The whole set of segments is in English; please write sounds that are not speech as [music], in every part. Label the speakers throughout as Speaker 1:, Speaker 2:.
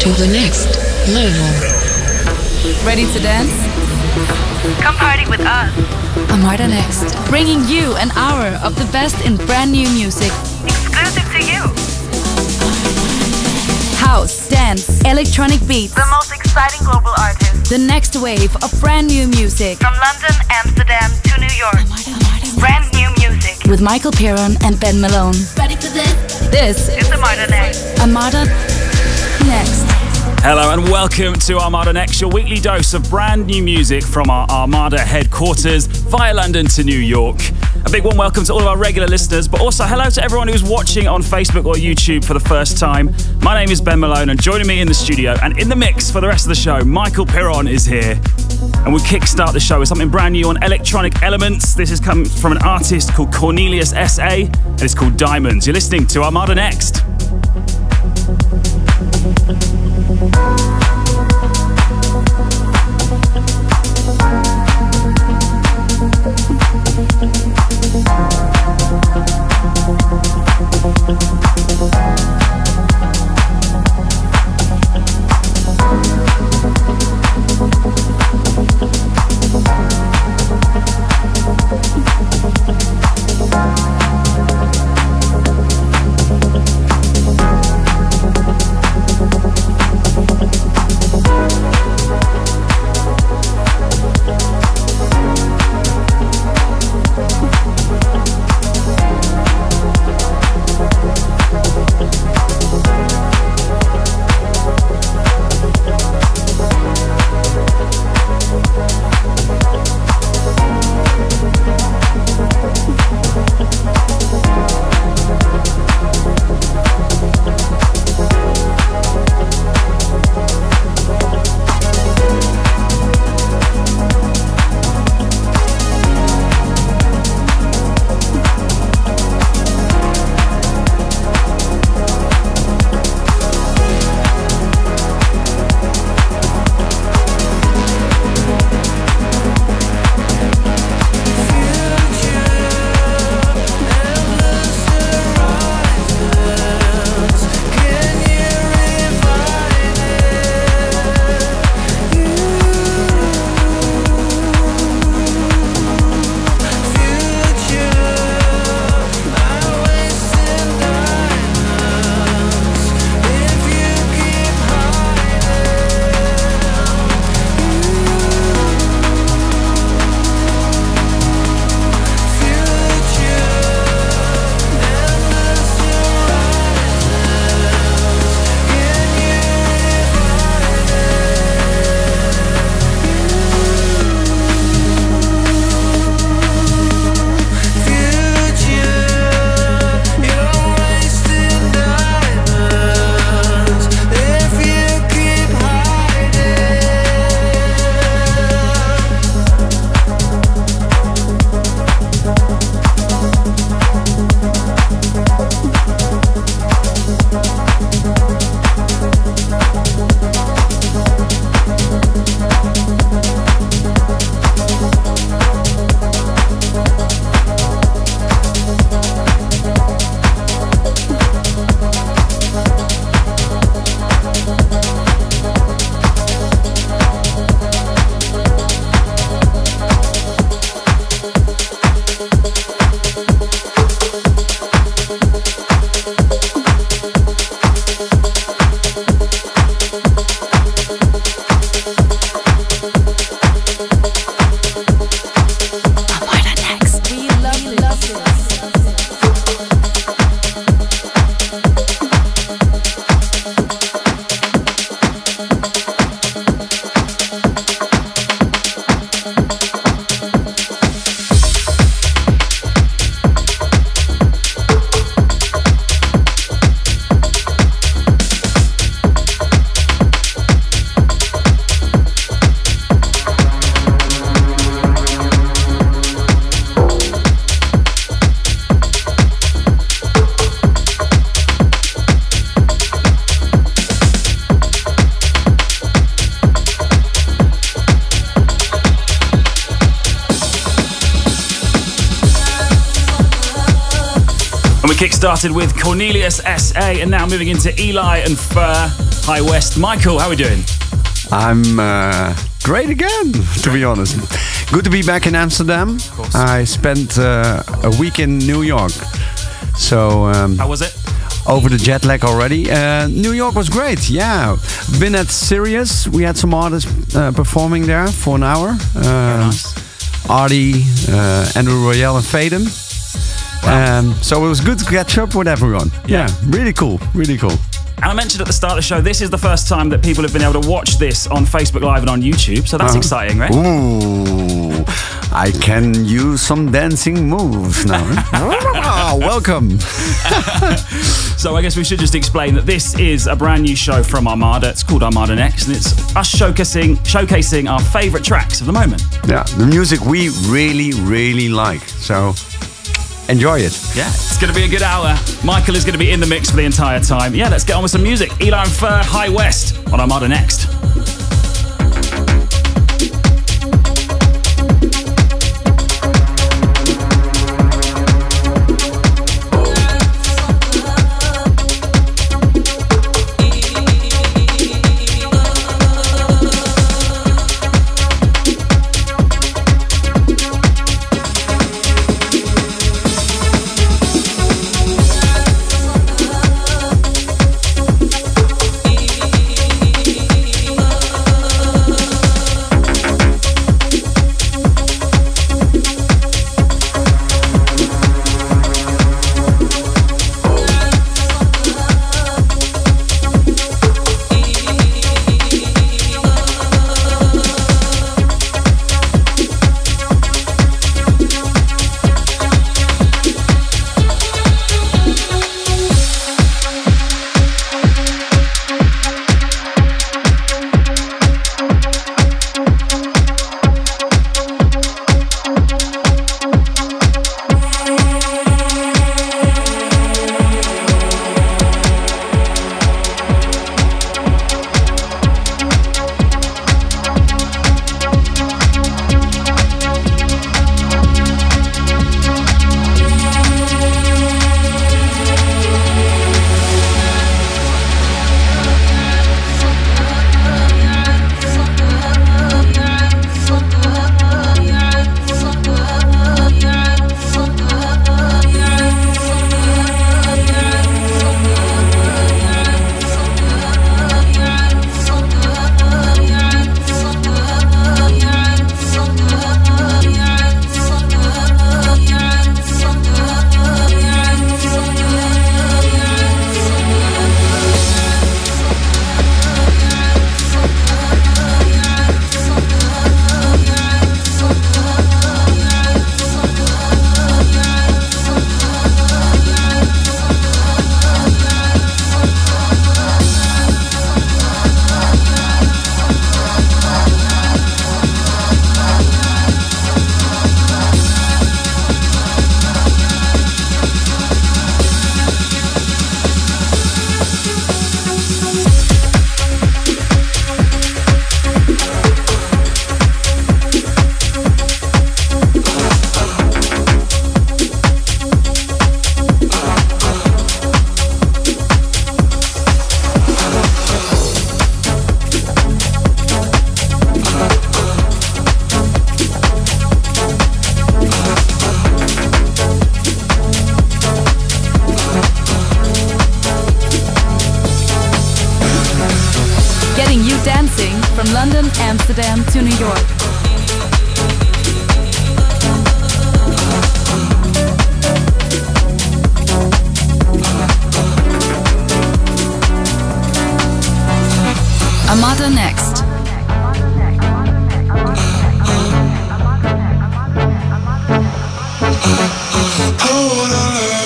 Speaker 1: to the next level.
Speaker 2: Ready to dance?
Speaker 3: Come party with us.
Speaker 2: Armada Next, bringing you an hour of the best in brand new music.
Speaker 3: Exclusive to you.
Speaker 2: House, dance, electronic beats.
Speaker 3: The most exciting global artists.
Speaker 2: The next wave of brand new music.
Speaker 3: From London, Amsterdam to New York. Brand new music.
Speaker 2: With Maykel Piron and Ben Malone.
Speaker 4: Ready for this?
Speaker 2: This
Speaker 3: is Armada Next.
Speaker 2: Armada Next.
Speaker 5: Hello and welcome to Armada Next, your weekly dose of brand new music from our Armada headquarters via London to New York. A big warm welcome to all of our regular listeners, but also hello to everyone who's watching on Facebook or YouTube for the first time. My name is Ben Malone, and joining me in the studio and in the mix for the rest of the show, Maykel Piron is here. And we kickstart the show with something brand new on electronic elements. This has come from an artist called Cornelius SA, and it's called Diamonds. You're listening to Armada Next. Música started with Cornelius SA and now moving into Eli and Fur. High West. Maykel, how are we doing?
Speaker 6: I'm uh, great again, to be honest. Good to be back in Amsterdam. I spent uh, a week in New York. So, um,
Speaker 5: How was it?
Speaker 6: over the jet lag already. Uh, New York was great, yeah. Been at Sirius. We had some artists uh, performing there for an hour. Uh, Arty, uh, Andrew Rayel, and Faden. Um, so it was good to catch up with everyone.
Speaker 5: Yeah.
Speaker 6: yeah really cool, really cool.
Speaker 5: And I mentioned at the start of the show, this is the first time that people have been able to watch this on Facebook Live and on YouTube. So that's
Speaker 6: Uh-huh.
Speaker 5: exciting, right?
Speaker 6: Ooh, I can use some dancing moves now. [laughs] Ah, welcome. [laughs]
Speaker 5: So I guess we should just explain that this is a brand new show from Armada. It's called Armada Next, and it's us showcasing showcasing our favourite tracks of the moment.
Speaker 6: Yeah, the music we really, really like. So enjoy it.
Speaker 5: Yeah, it's going to be a good hour. Maykel is going to be in the mix for the entire time. Yeah, let's get on with some music. Eli and Fur, High West on Armada Next.
Speaker 2: Next.
Speaker 7: I wanna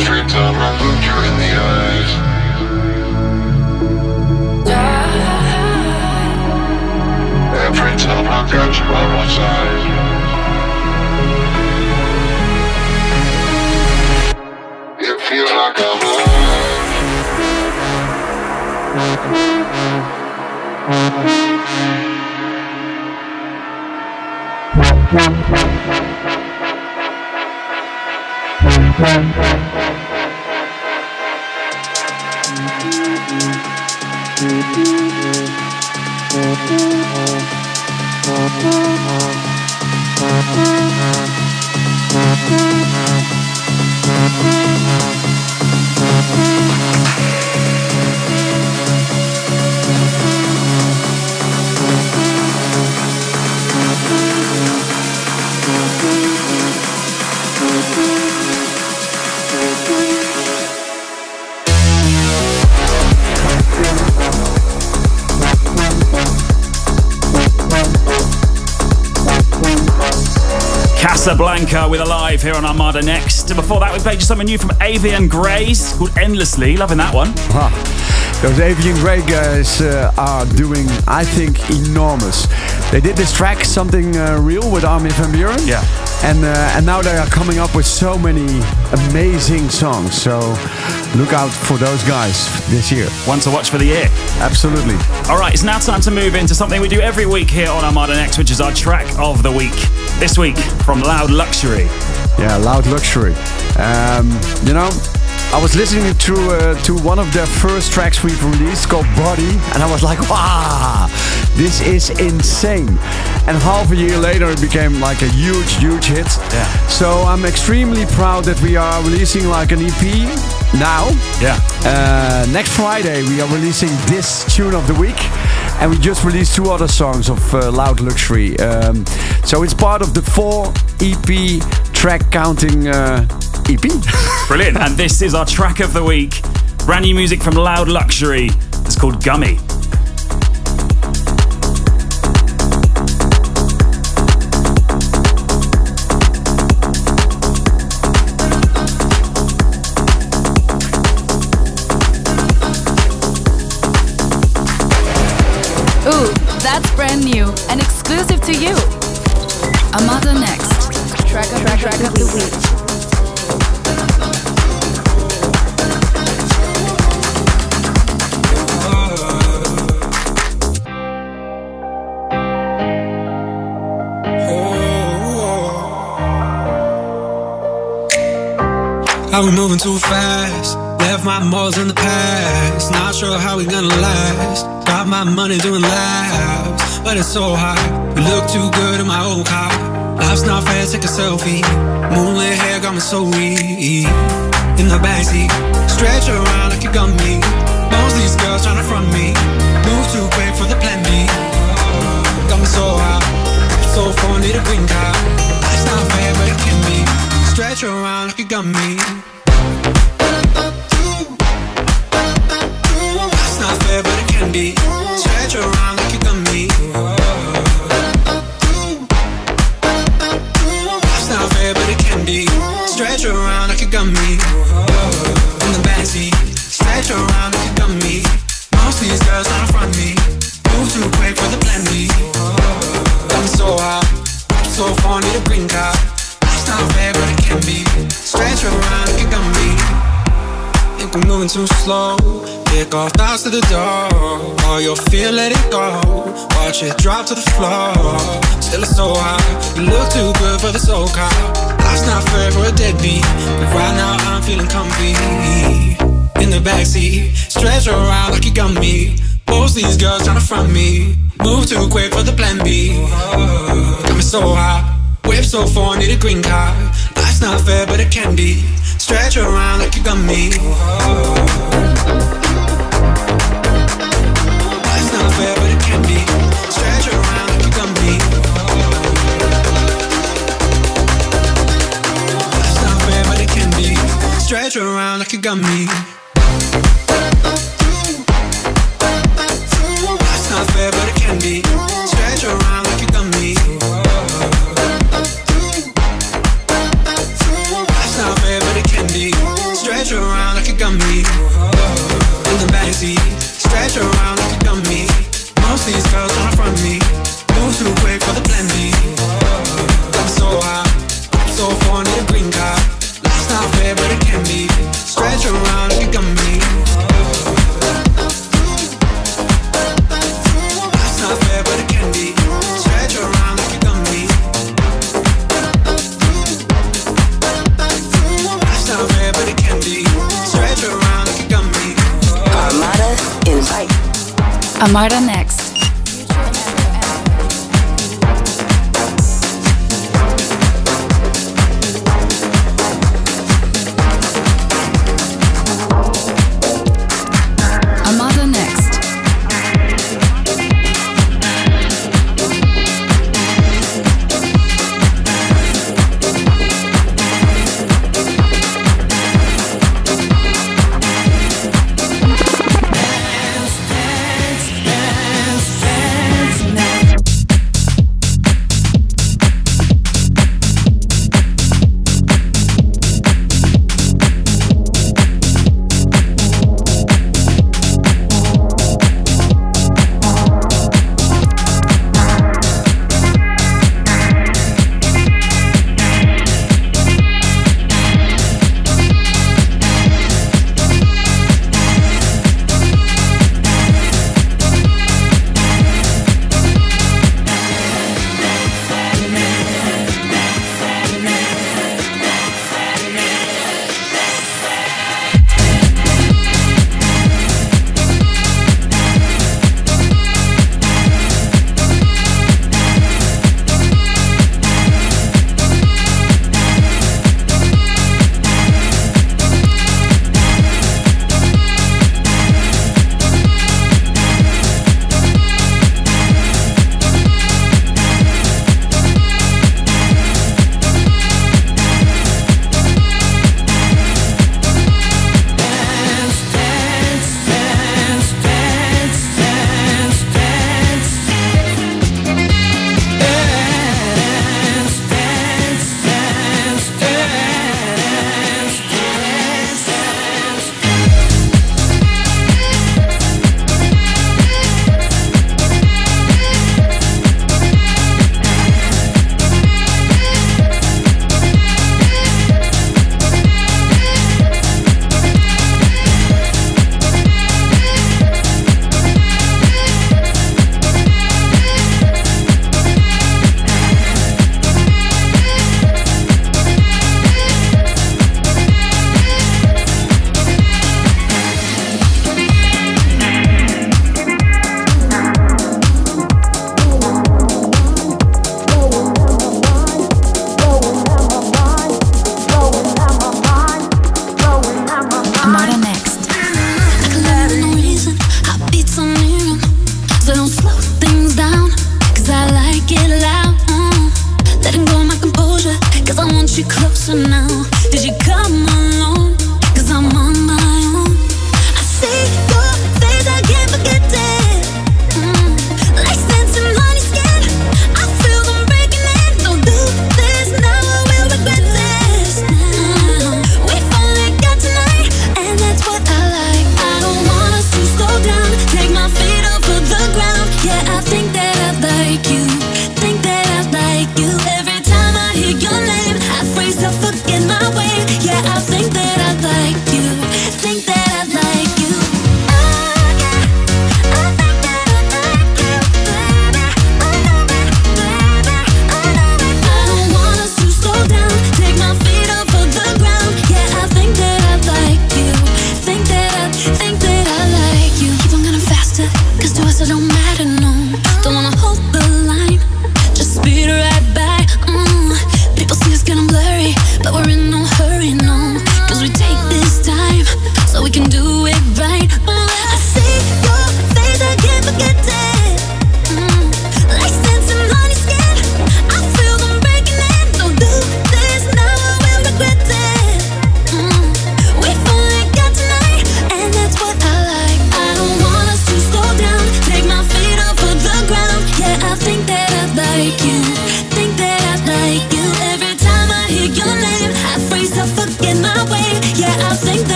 Speaker 7: Every time I look you in the eyes. every time I my you by my side It feels like I'm
Speaker 5: Kasablanca with Alive here on Armada Next. Before that, we played you something new from Avian Grays called Endlessly. Loving that one.
Speaker 6: Those Avian Grey guys uh, are doing, I think, enormous. They did this track, Something uh, Real, with Armin van Buuren.
Speaker 5: Yeah.
Speaker 6: And, uh, and now they are coming up with so many amazing songs. So look out for those guys this year.
Speaker 5: One to watch for the year.
Speaker 6: Absolutely.
Speaker 5: All right, it's now time to move into something we do every week here on Armada Next, which is our track of the week. This week from Loud Luxury.
Speaker 6: Yeah, Loud Luxury. Um, you know, I was listening to uh, to one of their first tracks we've released called Body, and I was like, wow, this is insane. And half a year later, it became like a huge, huge hit.
Speaker 5: Yeah.
Speaker 6: So I'm extremely proud that we are releasing like an EP now.
Speaker 5: Yeah.
Speaker 6: Uh, next Friday, we are releasing this tune of the week. And we just released two other songs of uh, Loud Luxury. Um, so it's part of the four EP track counting uh, EP. [laughs]
Speaker 5: Brilliant. and this is our track of the week. Brand new music from Loud Luxury. It's called Gummy.
Speaker 2: Ooh, that's brand new and exclusive to you. Armada next. Track of, track, track of the week.
Speaker 8: Are we moving too fast? Left my morals in the past. Not sure how we gonna last. Got my money doing laps, but it's so hot. We look too good in my old car. Life's not fair, take a selfie. Moonlit hair got me so weak. In the backseat, stretch around like you got me. Most these girls tryna front me. Move too quick for the plan B. Got me so hot, so far need a green card. Life's not fair, but it can be. Stretch around like you got me. Slow. Kick off thoughts to the door. All your fear, let it go. Watch it drop to the floor. Still it's so high. You look too good for the soul car. Life's not fair for a deadbeat. But right now I'm feeling comfy. In the backseat, stretch around like you got me. Most these girls tryna front me. Move too quick for the plan B. Got me so high. Whip so far, need a green card. Life's not fair, but it can be. Stretch around like you got me. Life's not fair, but it can be. Stretch around like you got me. Life's not fair, but it can be. Stretch around like you got me.
Speaker 9: Armada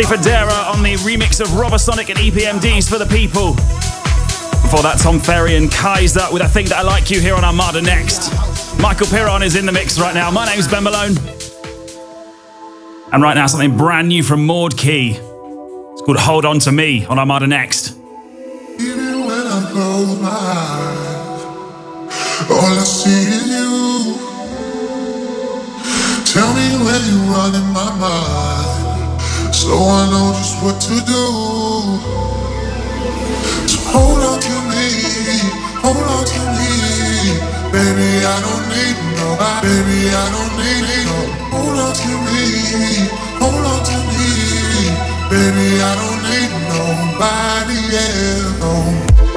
Speaker 10: Adi on the
Speaker 5: remix of Robosonic and EPMDs for the people. Before that, Tom Ferry and Kiesza with I Think That I Like You here on Armada Next. Maykel Piron is in the mix right now. My name's Ben Malone. And right now, something brand new from Maud Key. It's called Hold On To Me on Armada Next.
Speaker 11: Even when I close my eyes, all I see is you. Tell me where you run in my mind. So I know just what to do. So hold on to me, hold on to me. Baby, I don't need no, baby, I don't need no. Hold on to me, hold on to me. Baby, I don't need nobody else.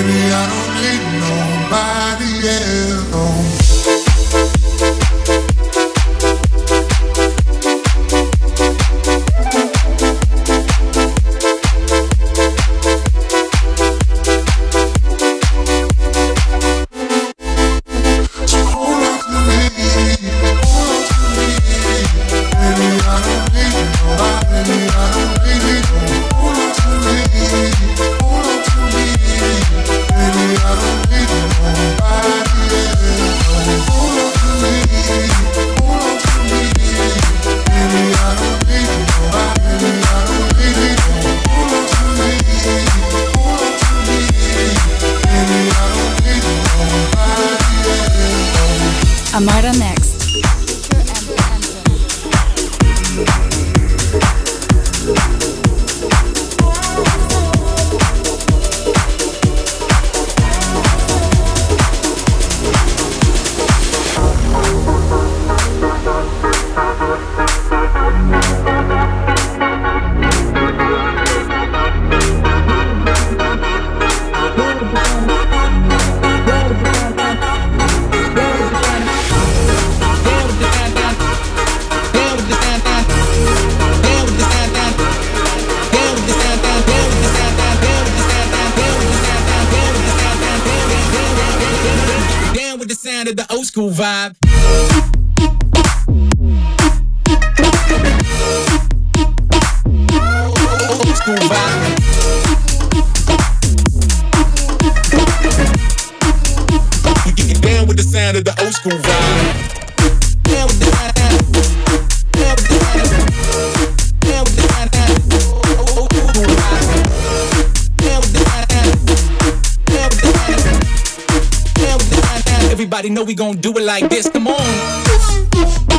Speaker 11: Baby, I don't
Speaker 12: Everybody know we gon' do it like this. Come on.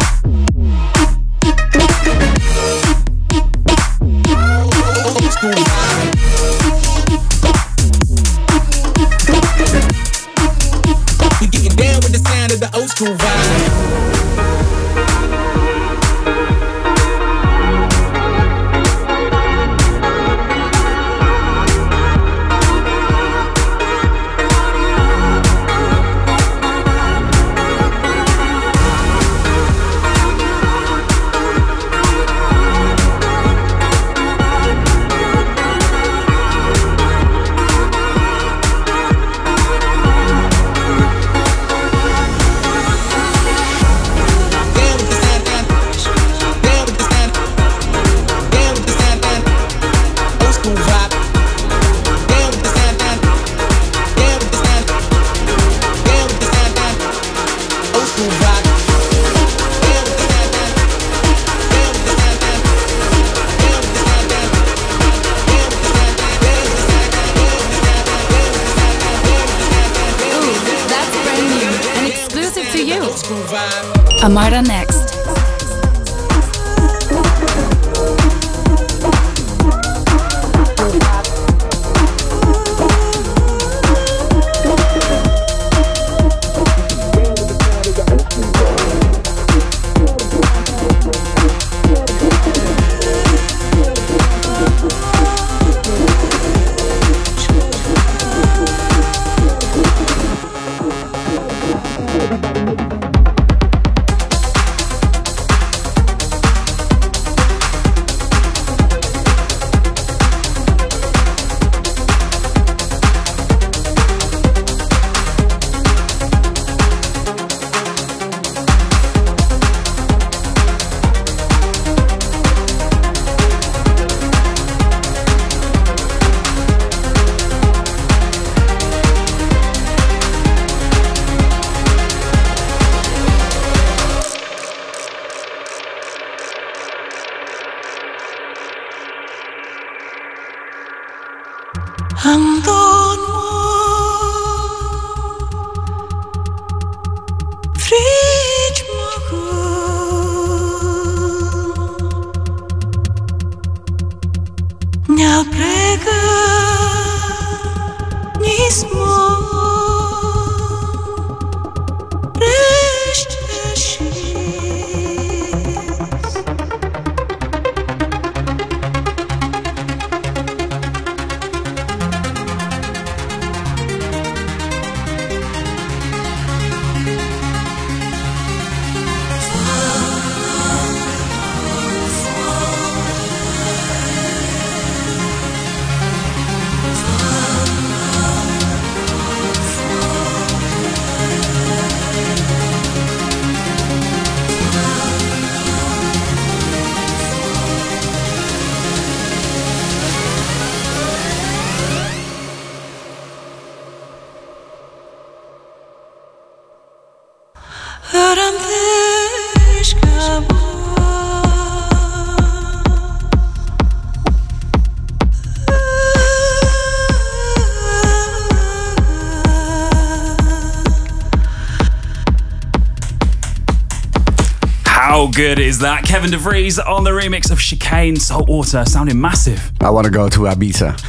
Speaker 5: How good is that? Kevin de Vries on the remix of Chicane Saltwater, sounding massive.
Speaker 6: I want to go to Ibiza.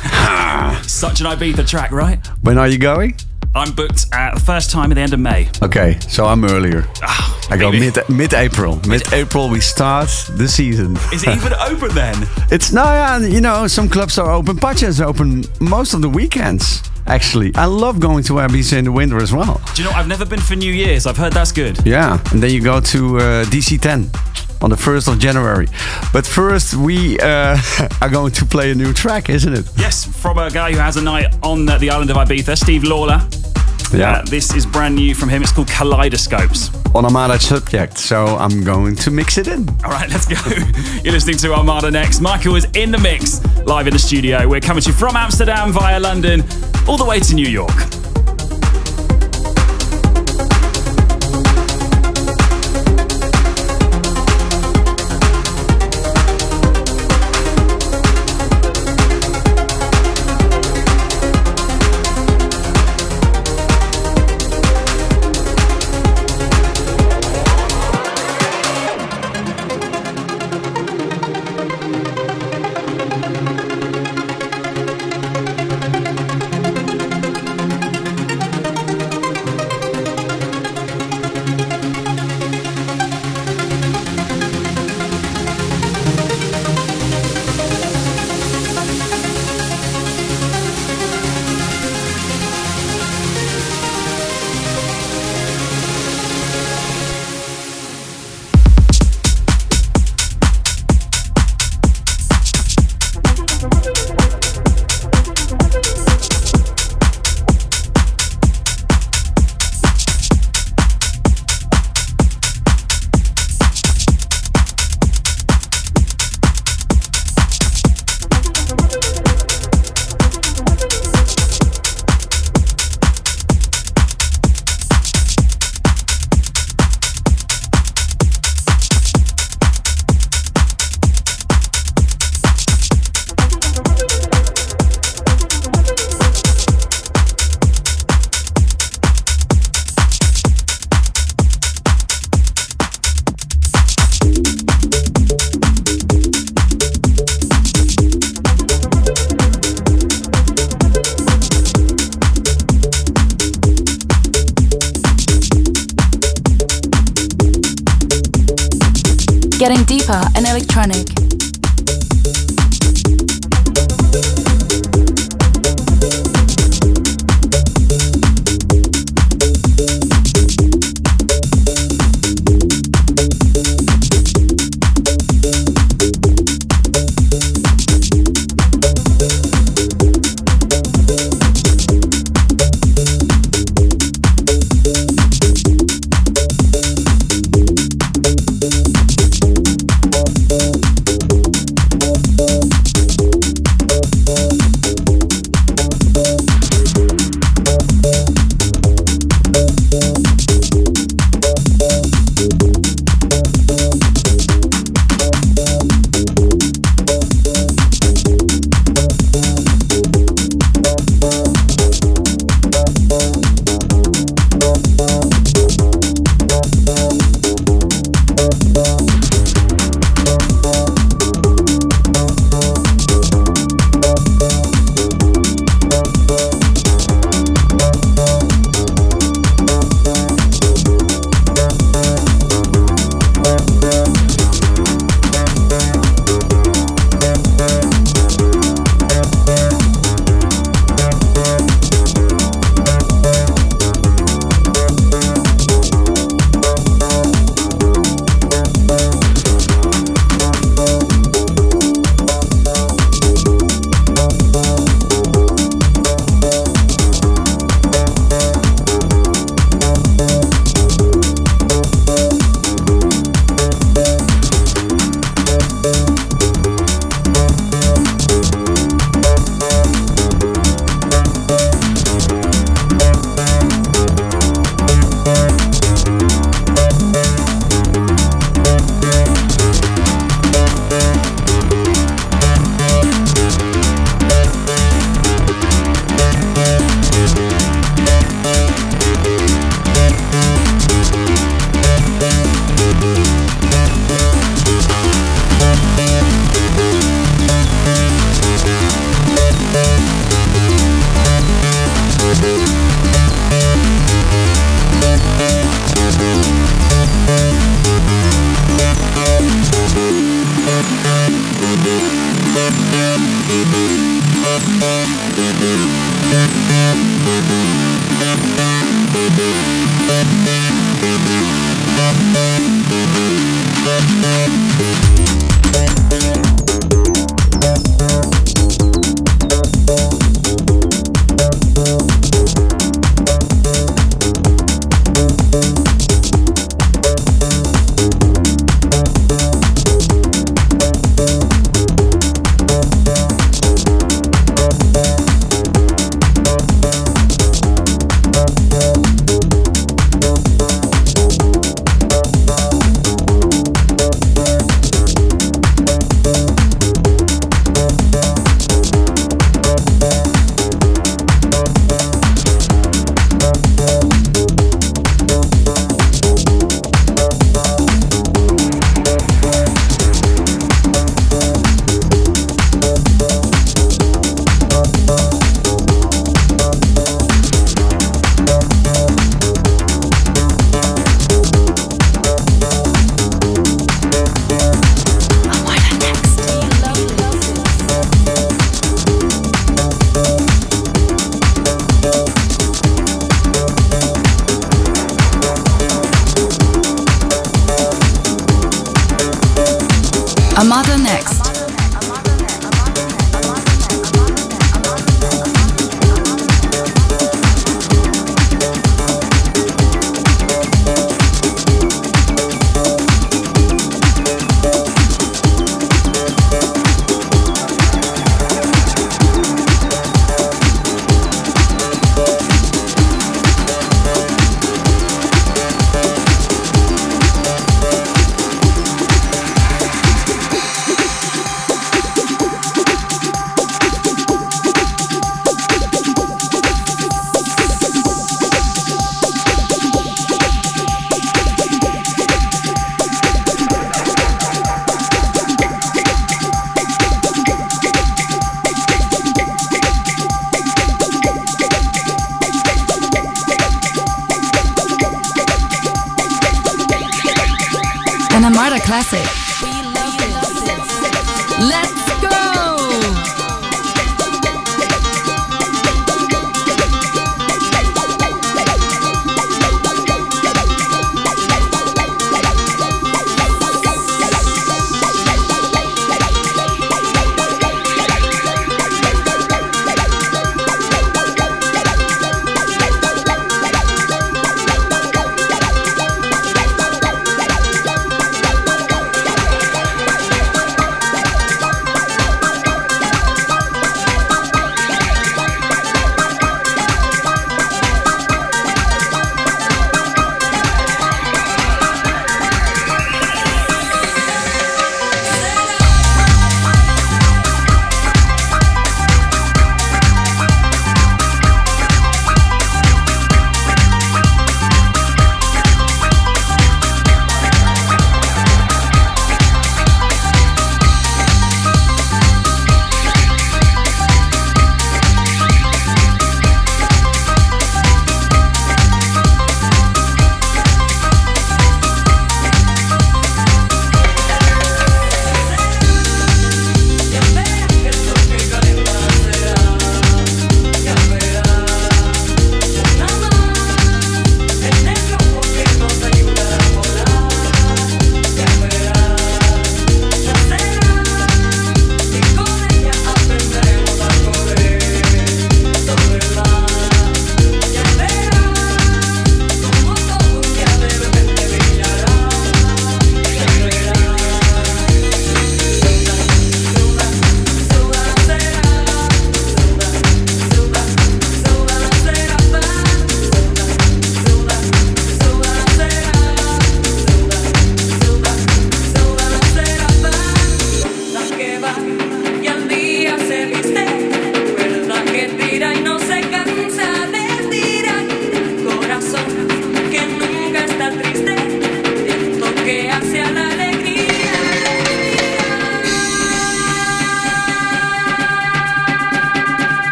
Speaker 6: [laughs]
Speaker 5: Such an Ibiza track, right?
Speaker 6: when are you going?
Speaker 5: I'm booked at the first time at the end of May.
Speaker 6: Okay, so I'm earlier. Ah, I go mid mid April. Mid April we start the season.
Speaker 5: Is it even [laughs] open then?
Speaker 6: It's no, yeah, uh, you know, some clubs are open. Pacha is open most of the weekends. Actually, I love going to Ibiza in the winter as well.
Speaker 5: Do you know, I've never been for New Year's. I've heard that's good.
Speaker 6: Yeah, and then you go to uh, DC 10 on the 1st of January. But first, we uh, [laughs] are going to play a new track, isn't it?
Speaker 5: Yes, from a guy who has a night on the, the island of Ibiza, Steve Lawler.
Speaker 6: Yeah.
Speaker 5: Uh, this is brand new from him. It's called Kaleidoscopes.
Speaker 6: On Armada Subjekt, so I'm going to mix it in.
Speaker 5: All right, let's go. [laughs] You're listening to Armada next. Maykel is in the mix, live in the studio. We're coming to you from Amsterdam via London, all the way to New York.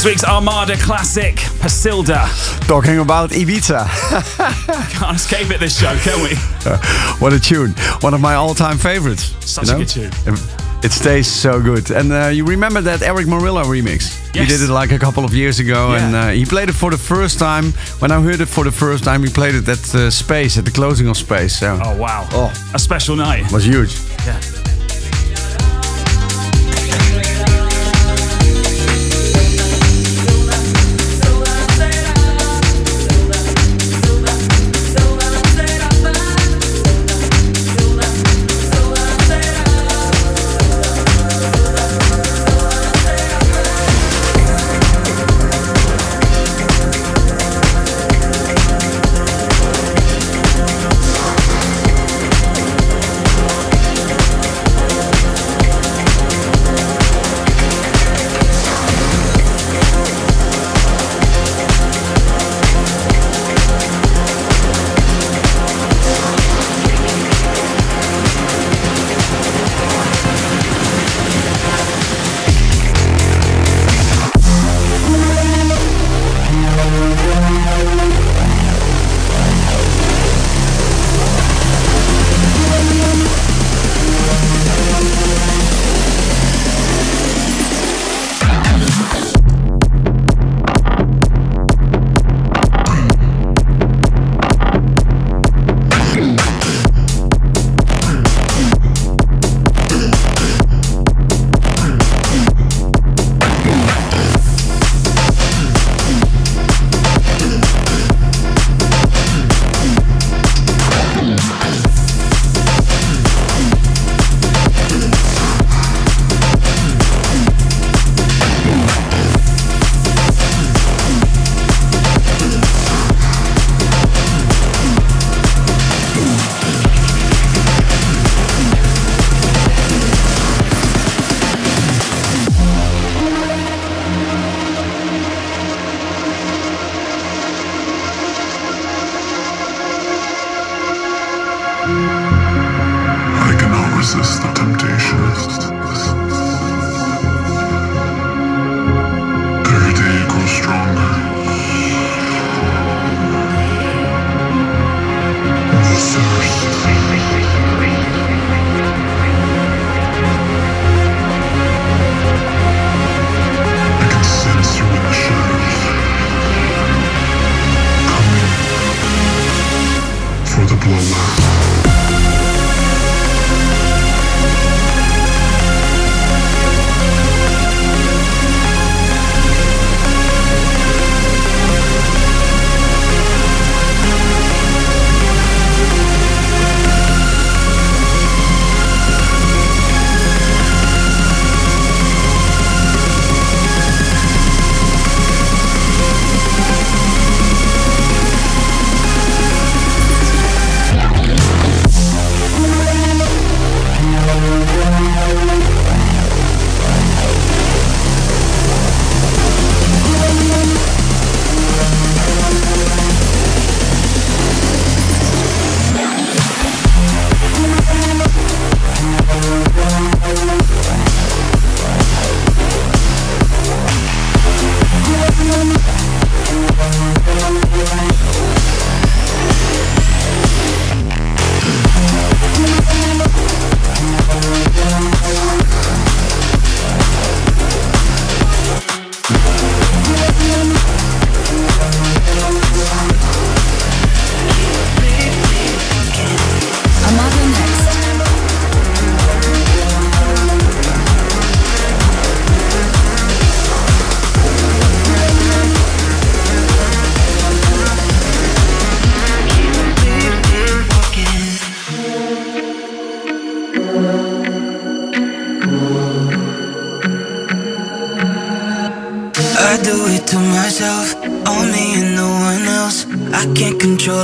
Speaker 5: This week's Armada classic, Pasilda.
Speaker 6: Talking about Ibiza. [laughs]
Speaker 5: Can't escape it this show, can we? [laughs]
Speaker 6: what a tune. One of my all-time favorites.
Speaker 5: Such
Speaker 6: you
Speaker 5: a good tune.
Speaker 6: It, stays so good. And uh, you remember that Erick Morillo remix? He
Speaker 5: Yes.
Speaker 6: did it like a couple of years ago,
Speaker 5: Yeah.
Speaker 6: and uh, he played it for the first time. When I heard it for the first time, he played it at uh, Space, at the closing of Space. So
Speaker 5: Oh, wow.
Speaker 6: Oh.
Speaker 5: A special night.
Speaker 6: it was huge.
Speaker 5: Yeah.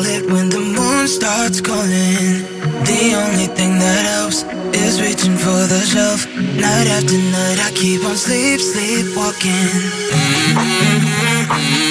Speaker 9: Can't it when the moon starts calling. The only thing that helps is reaching for the shelf. Night after night, I keep on sleep, sleepwalking. Walking.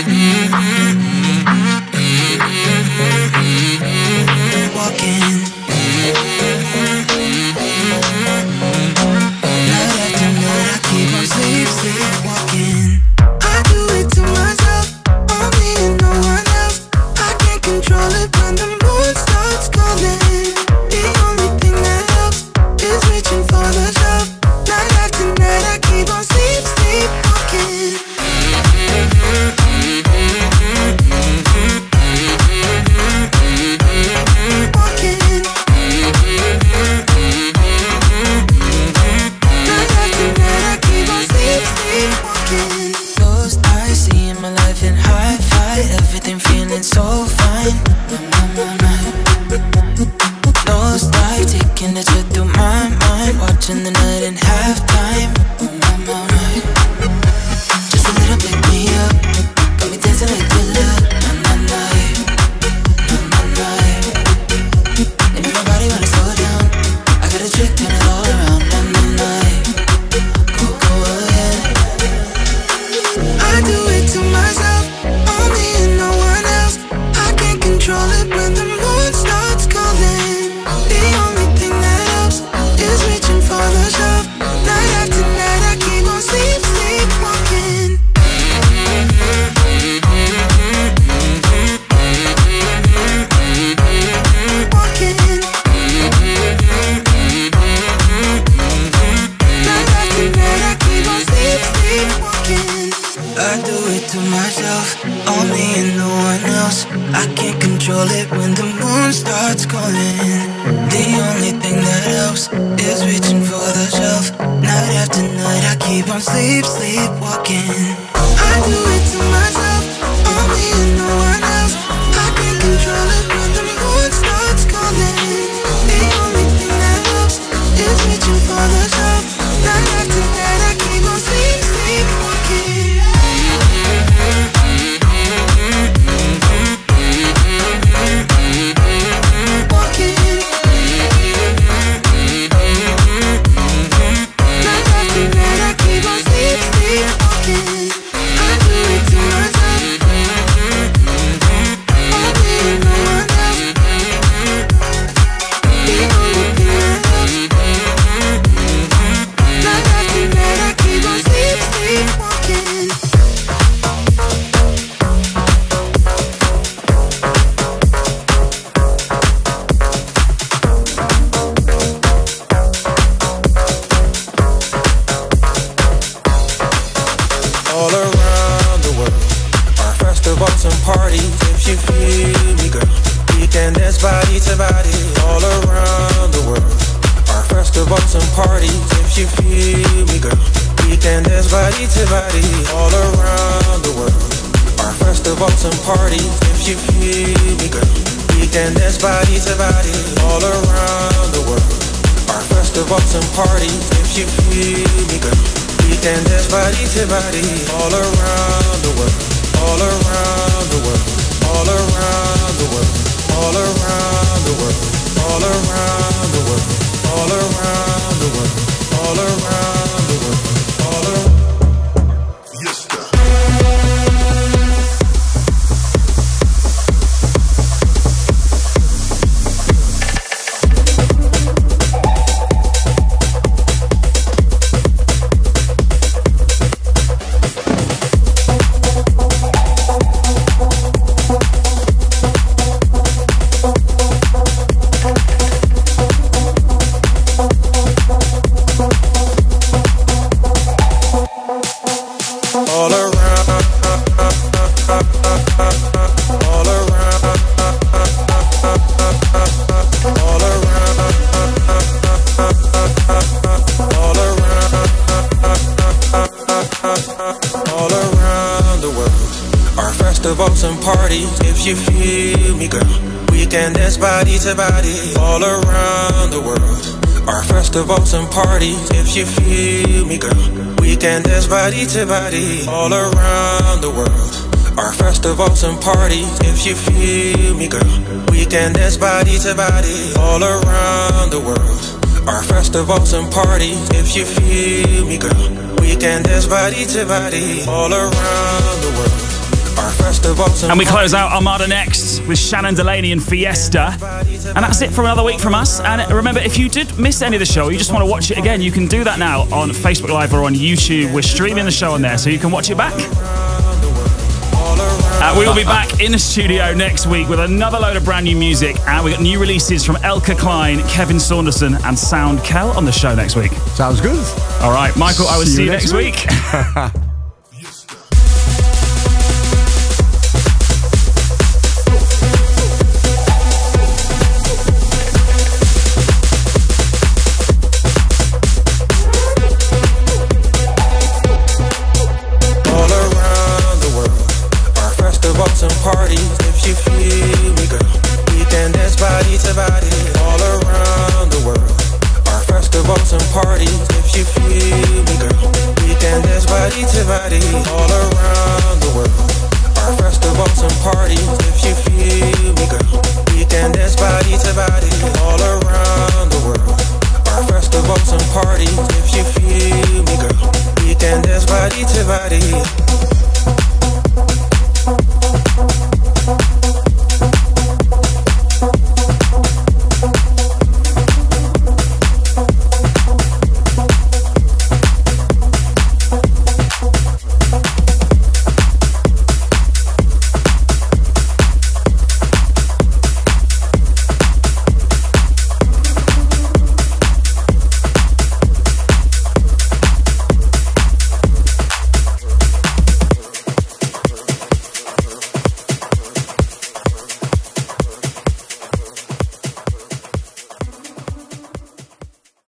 Speaker 12: Body. All around the
Speaker 8: world are festivals and parties. If you feel me, girl, we can dance body to body. All around the world are festivals and parties. If you feel me, girl, we can dance body to body. All around the world are festivals and parties. If you feel me, girl. We can dance body to body all around the world, all around the world, all around the world, all around the world, all around the world, all around the world, If you feel me, girl, we can dance body to body all around the world. Our festivals and parties. If you feel me, girl, we can dance body to body all around the world. Our festivals and parties. If you feel me, girl, we can dance body to body all around and
Speaker 5: And we close out Armada next with Shannon Delaney and Fiesta. And that's it for another week from us. And remember, if you did miss any of the show, you just want to watch it again, you can do that now on Facebook Live or on YouTube. We're streaming the show on there so you can watch it back. Uh, we will be back in the studio next week with another load of brand new music. And we got new releases from Elka Klein, Kevin Saunderson, and Sound Kel on the show next week.
Speaker 6: Sounds good.
Speaker 5: All right, Maykel, I will see, you next week.
Speaker 8: all [laughs]